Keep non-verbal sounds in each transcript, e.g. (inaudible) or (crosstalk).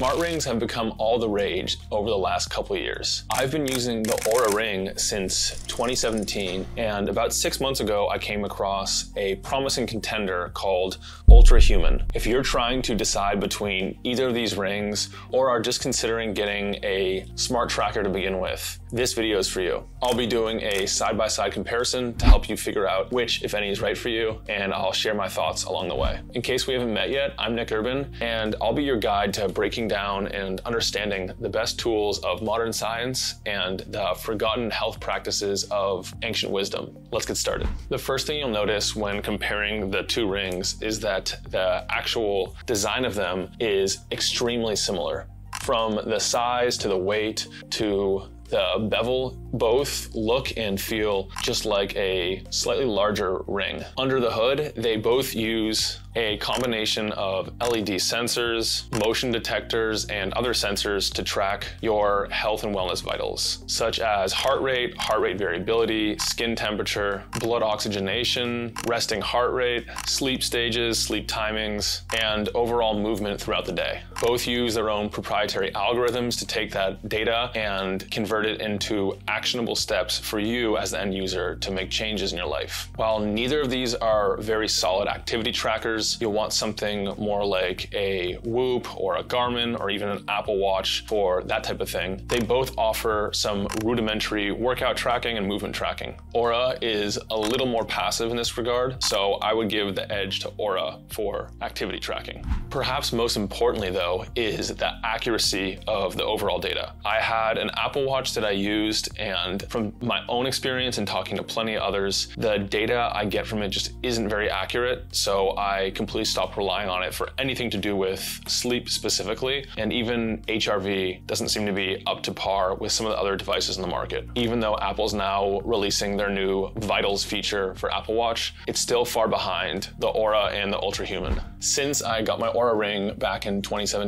Smart rings have become all the rage over the last couple years. I've been using the Oura Ring since 2017, and about six months ago, I came across a promising contender called Ultrahuman. If you're trying to decide between either of these rings or are just considering getting a smart tracker to begin with, this video is for you. I'll be doing a side-by-side -side comparison to help you figure out which, if any, is right for you, and I'll share my thoughts along the way. In case we haven't met yet, I'm Nick Urban, and I'll be your guide to breaking down and understanding the best tools of modern science and the forgotten health practices of ancient wisdom. Let's get started. The first thing you'll notice when comparing the two rings is that the actual design of them is extremely similar. From the size to the weight to the bevel both look and feel just like a slightly larger ring. Under the hood, they both use a combination of LED sensors, motion detectors, and other sensors to track your health and wellness vitals, such as heart rate, heart rate variability, skin temperature, blood oxygenation, resting heart rate, sleep stages, sleep timings, and overall movement throughout the day. Both use their own proprietary algorithms to take that data and convert it into actionable steps for you as the end user to make changes in your life. While neither of these are very solid activity trackers, you'll want something more like a Whoop or a Garmin or even an Apple Watch for that type of thing. They both offer some rudimentary workout tracking and movement tracking. Oura is a little more passive in this regard, so I would give the edge to Oura for activity tracking. Perhaps most importantly though is the accuracy of the overall data. I had an Apple Watch that I used and from my own experience and talking to plenty of others, the data I get from it just isn't very accurate. So I completely stopped relying on it for anything to do with sleep specifically. And even HRV doesn't seem to be up to par with some of the other devices in the market. Even though Apple's now releasing their new Vitals feature for Apple Watch, it's still far behind the Oura and the Ultrahuman. Since I got my Oura Ring back in 2017,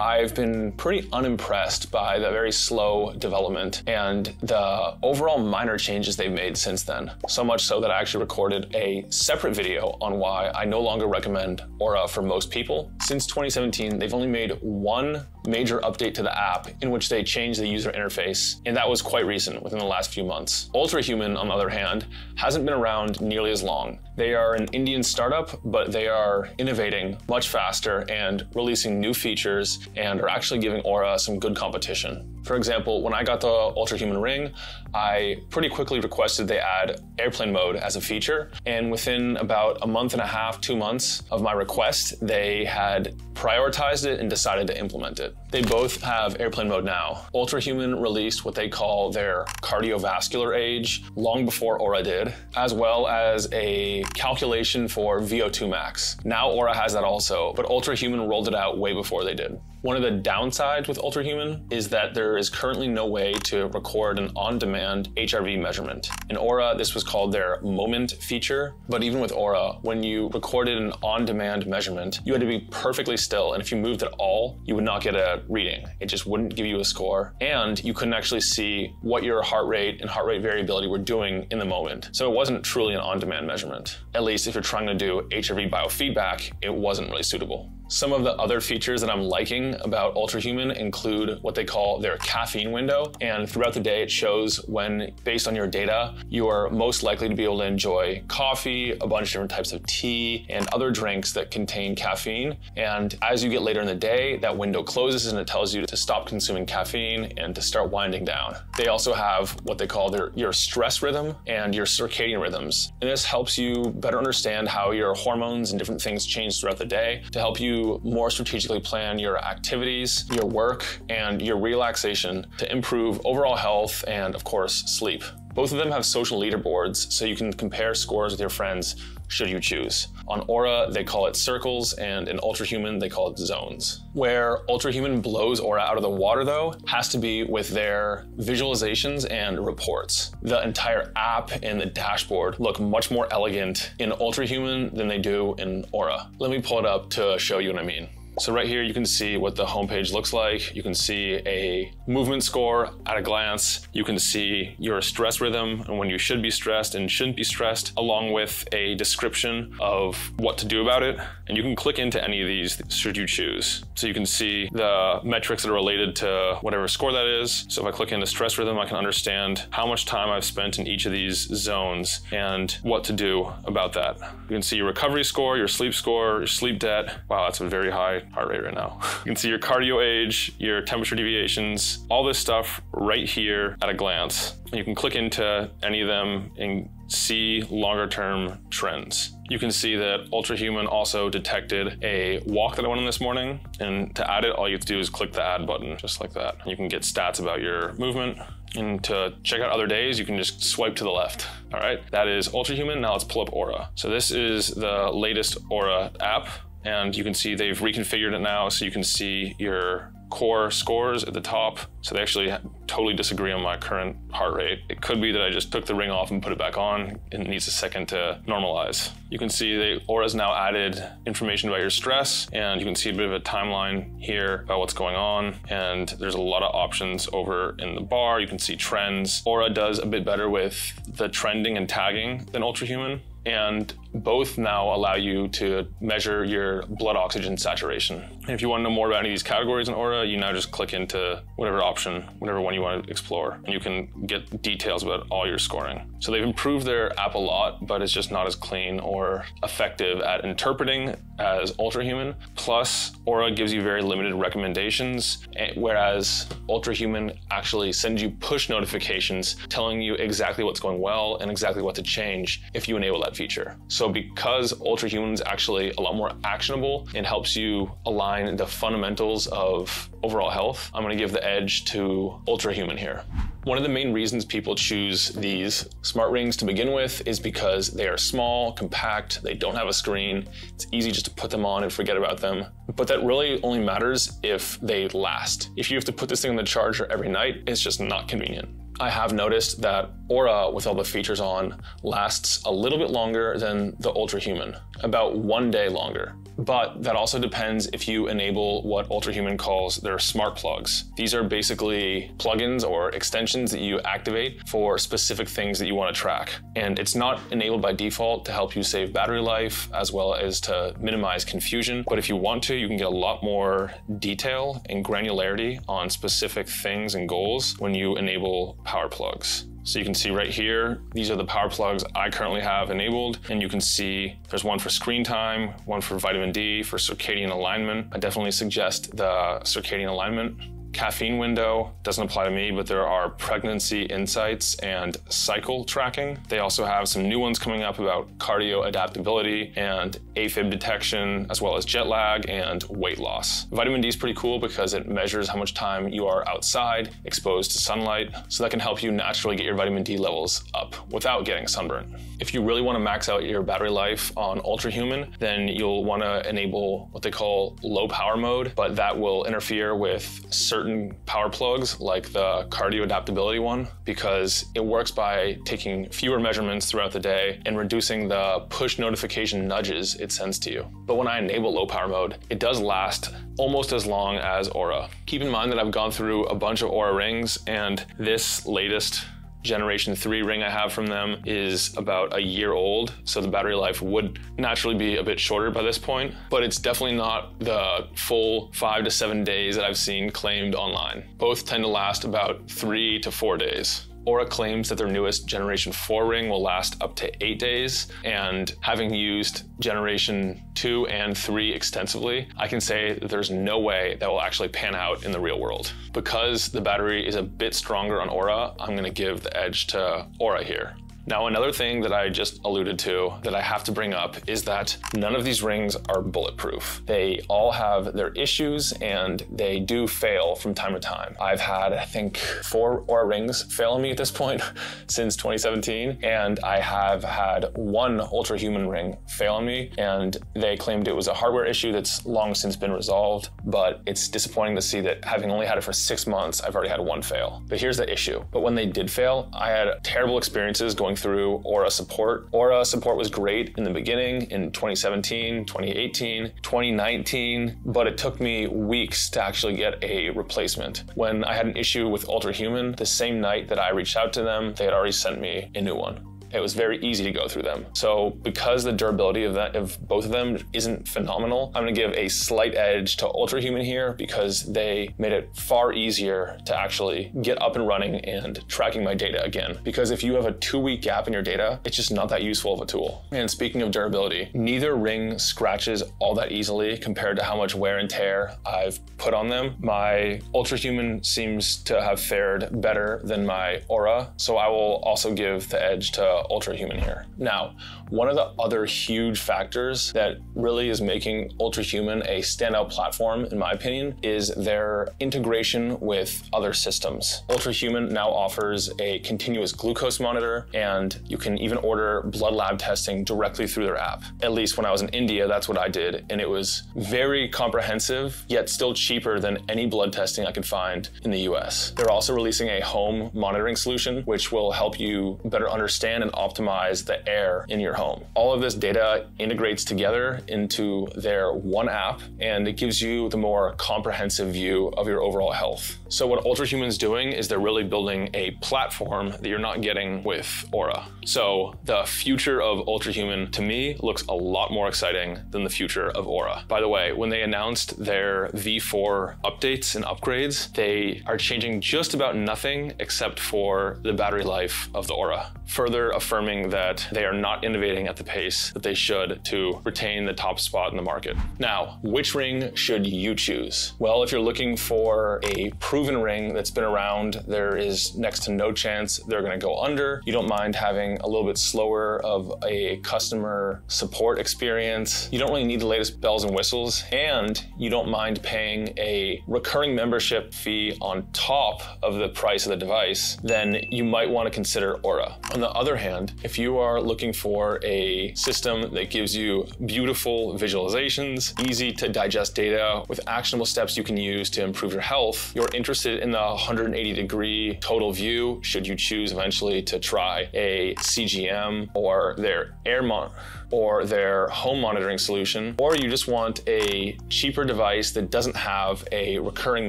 I've been pretty unimpressed by the very slow development and the overall minor changes they've made since then. So much so that I actually recorded a separate video on why I no longer recommend Oura for most people. Since 2017, they've only made one major update to the app in which they changed the user interface, and that was quite recent, within the last few months. Ultrahuman, on the other hand, hasn't been around nearly as long. They are an Indian startup, but they are innovating much faster and releasing new features and are actually giving Oura some good competition. For example, when I got the Ultrahuman Ring, I pretty quickly requested they add airplane mode as a feature, and within about a month and a half, two months of my request, they had prioritized it and decided to implement it. They both have airplane mode now. Ultrahuman released what they call their cardiovascular age long before Oura did, as well as a calculation for VO2 max. Now Oura has that also, but Ultrahuman rolled it out way before they did. One of the downsides with Ultrahuman is that there is currently no way to record an on-demand HRV measurement. In Oura, this was called their moment feature, but even with Oura, when you recorded an on-demand measurement, you had to be perfectly still, and if you moved at all, you would not get a reading. It just wouldn't give you a score, and you couldn't actually see what your heart rate and heart rate variability were doing in the moment. So it wasn't truly an on-demand measurement. At least if you're trying to do HRV biofeedback, it wasn't really suitable. Some of the other features that I'm liking about Ultrahuman include what they call their caffeine window. And throughout the day, it shows when, based on your data, you are most likely to be able to enjoy coffee, a bunch of different types of tea, and other drinks that contain caffeine. And as you get later in the day, that window closes and it tells you to stop consuming caffeine and to start winding down. They also have what they call their your stress rhythm and your circadian rhythms. And this helps you better understand how your hormones and different things change throughout the day to help you more strategically plan your activities, your work, and your relaxation to improve overall health and, of course, sleep. Both of them have social leaderboards, so you can compare scores with your friends should you choose. On Oura, they call it circles, and in Ultrahuman, they call it zones. Where Ultrahuman blows Oura out of the water, though, has to be with their visualizations and reports. The entire app and the dashboard look much more elegant in Ultrahuman than they do in Oura. Let me pull it up to show you what I mean. So right here, you can see what the homepage looks like. You can see a movement score at a glance. You can see your stress rhythm and when you should be stressed and shouldn't be stressed, along with a description of what to do about it. And you can click into any of these should you choose. So you can see the metrics that are related to whatever score that is. So if I click into stress rhythm, I can understand how much time I've spent in each of these zones and what to do about that. You can see your recovery score, your sleep score, your sleep debt. Wow, that's a very high heart rate right now. (laughs) you can see your cardio age, your temperature deviations, all this stuff right here at a glance. You can click into any of them and see longer term trends. You can see that Ultrahuman also detected a walk that I went on this morning. And to add it, all you have to do is click the add button, just like that. You can get stats about your movement. And to check out other days, you can just swipe to the left. All right, that is Ultrahuman. Now let's pull up Oura. So this is the latest Oura app. And you can see they've reconfigured it now so you can see your core scores at the top. So they actually totally disagree on my current heart rate. It could be that I just took the ring off and put it back on. It needs a second to normalize. You can see the Oura's now added information about your stress, and you can see a bit of a timeline here about what's going on. And there's a lot of options over in the bar. You can see trends. Oura does a bit better with the trending and tagging than Ultrahuman and both now allow you to measure your blood oxygen saturation. And if you want to know more about any of these categories in Oura, you now just click into whatever option, whatever one you want to explore, and you can get details about all your scoring. So they've improved their app a lot, but it's just not as clean or effective at interpreting as Ultrahuman. Plus, Oura gives you very limited recommendations, eh, whereas Ultrahuman actually sends you push notifications telling you exactly what's going well and exactly what to change if you enable that feature. So because Ultrahuman is actually a lot more actionable and helps you align the fundamentals of overall health, I'm gonna give the edge to Ultrahuman here. One of the main reasons people choose these smart rings to begin with is because they are small, compact, they don't have a screen, it's easy just to put them on and forget about them. But that really only matters if they last. If you have to put this thing in the charger every night, it's just not convenient. I have noticed that Oura, with all the features on, lasts a little bit longer than the Ultrahuman, about one day longer. But that also depends if you enable what Ultrahuman calls their smart plugs. These are basically plugins or extensions that you activate for specific things that you want to track. And it's not enabled by default to help you save battery life as well as to minimize confusion. But if you want to, you can get a lot more detail and granularity on specific things and goals when you enable power plugs. So you can see right here, these are the power plugs I currently have enabled. And you can see there's one for screen time, one for vitamin D, for circadian alignment. I definitely suggest the circadian alignment caffeine window doesn't apply to me, but there are pregnancy insights and cycle tracking. They also have some new ones coming up about cardio adaptability and AFib detection, as well as jet lag and weight loss. Vitamin D is pretty cool because it measures how much time you are outside exposed to sunlight, so that can help you naturally get your vitamin D levels up without getting sunburn. If you really want to max out your battery life on Ultrahuman, then you'll want to enable what they call low power mode, but that will interfere with certain certain power plugs, like the cardio adaptability one, because it works by taking fewer measurements throughout the day and reducing the push notification nudges it sends to you. But when I enable low power mode, it does last almost as long as Oura. Keep in mind that I've gone through a bunch of Oura rings, and this latest generation 3 ring I have from them is about a year old, so the battery life would naturally be a bit shorter by this point, but it's definitely not the full 5 to 7 days that I've seen claimed online. Both tend to last about 3 to 4 days. Oura claims that their newest Generation 4 ring will last up to eight days. And having used Generation 2 and 3 extensively, I can say that there's no way that will actually pan out in the real world. Because the battery is a bit stronger on Oura, I'm going to give the edge to Oura here. Now, another thing that I just alluded to that I have to bring up is that none of these rings are bulletproof. They all have their issues and they do fail from time to time. I've had, I think, four Oura rings fail on me at this point (laughs) since 2017, and I have had one Ultrahuman ring fail on me, and they claimed it was a hardware issue that's long since been resolved, but it's disappointing to see that having only had it for six months, I've already had one fail. But here's the issue. But when they did fail, I had terrible experiences going going through Oura support. Oura support was great in the beginning in 2017, 2018, 2019, but it took me weeks to actually get a replacement. When I had an issue with Ultrahuman, the same night that I reached out to them, they had already sent me a new one. It was very easy to go through them. So because the durability of that of both of them isn't phenomenal, I'm gonna give a slight edge to Ultrahuman here because they made it far easier to actually get up and running and tracking my data again. Because if you have a two week gap in your data, it's just not that useful of a tool. And speaking of durability, neither ring scratches all that easily compared to how much wear and tear I've put on them. My Ultrahuman seems to have fared better than my Oura, so I will also give the edge to Ultrahuman here. Now, one of the other huge factors that really is making Ultrahuman a standout platform, in my opinion, is their integration with other systems. Ultrahuman now offers a continuous glucose monitor, and you can even order blood lab testing directly through their app. At least when I was in India, that's what I did, and it was very comprehensive, yet still cheaper than any blood testing I could find in the US. They're also releasing a home monitoring solution, which will help you better understand and optimize the air in your home. All of this data integrates together into their one app and it gives you the more comprehensive view of your overall health. So what Ultrahuman's doing is they're really building a platform that you're not getting with Oura. So the future of Ultrahuman to me looks a lot more exciting than the future of Oura. By the way, when they announced their V4 updates and upgrades, they are changing just about nothing except for the battery life of the Oura, further affirming that they are not innovating at the pace that they should to retain the top spot in the market. Now, which ring should you choose? Well, if you're looking for a proven ring that's been around, there is next to no chance they're going to go under. You don't mind having a little bit slower of a customer support experience. You don't really need the latest bells and whistles, and you don't mind paying a recurring membership fee on top of the price of the device, then you might want to consider Oura. On the other hand, if you are looking for a system that gives you beautiful visualizations, easy to digest data with actionable steps you can use to improve your health, you're interested in the 180 degree total view, should you choose eventually to try a CGM or their AirMon or their home monitoring solution, or you just want a cheaper device that doesn't have a recurring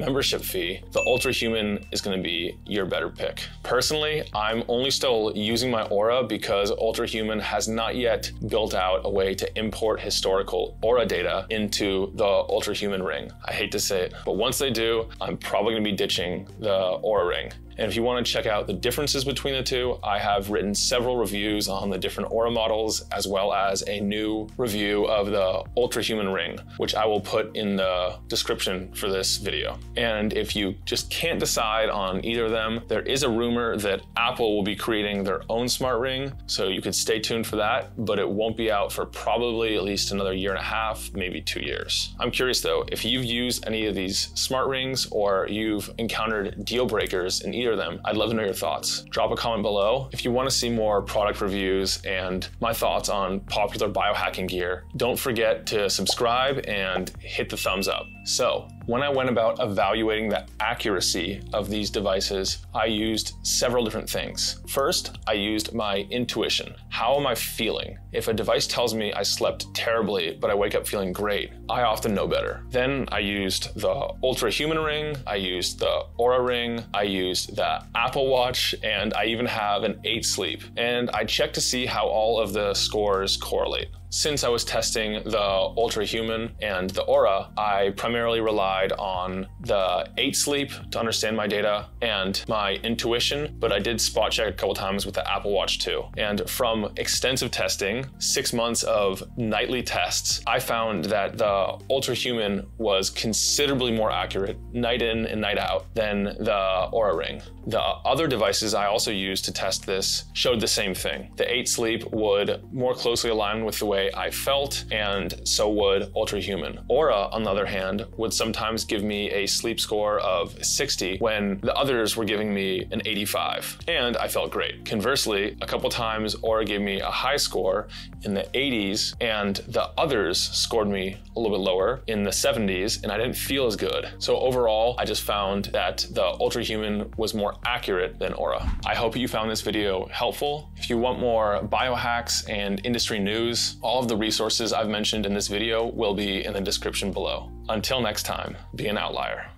membership fee, the Ultrahuman is going to be your better pick. Personally, I'm only still using my Oura because Ultrahuman has not yet built out a way to import historical Oura data into the Ultrahuman ring. I hate to say it, but once they do, I'm probably to be ditching the Oura ring. And if you want to check out the differences between the two, I have written several reviews on the different Oura models, as well as a new review of the Ultrahuman Ring, which I will put in the description for this video. And if you just can't decide on either of them, there is a rumor that Apple will be creating their own smart ring, so you could stay tuned for that, but it won't be out for probably at least another year and a half, maybe two years. I'm curious though, if you've used any of these smart rings or you've encountered deal breakers in either of them, I'd love to know your thoughts. Drop a comment below. If you want to see more product reviews and my thoughts on popular biohacking gear, don't forget to subscribe and hit the thumbs up. So, when I went about evaluating the accuracy of these devices, I used several different things. First, I used my intuition. How am I feeling? If a device tells me I slept terribly, but I wake up feeling great, I often know better. Then I used the Ultrahuman ring, I used the Oura ring, I used the Apple Watch, and I even have an Eight Sleep. And I checked to see how all of the scores correlate. Since I was testing the Ultrahuman and the Oura, I primarily relied on the Eight Sleep to understand my data and my intuition, but I did spot check a couple times with the Apple Watch too. And from extensive testing, six months of nightly tests, I found that the Ultrahuman was considerably more accurate night in and night out than the Oura Ring. The other devices I also used to test this showed the same thing. The Eight Sleep would more closely align with the way I felt, and so would Ultrahuman. Oura, on the other hand, would sometimes give me a sleep score of 60 when the others were giving me an 85, and I felt great. Conversely, a couple times Oura gave me a high score in the 80s, and the others scored me a little bit lower in the 70s, and I didn't feel as good. So overall, I just found that the Ultrahuman was more accurate than Oura. I hope you found this video helpful. If you want more biohacks and industry news, all of the resources I've mentioned in this video will be in the description below. Until next time, be an outlier.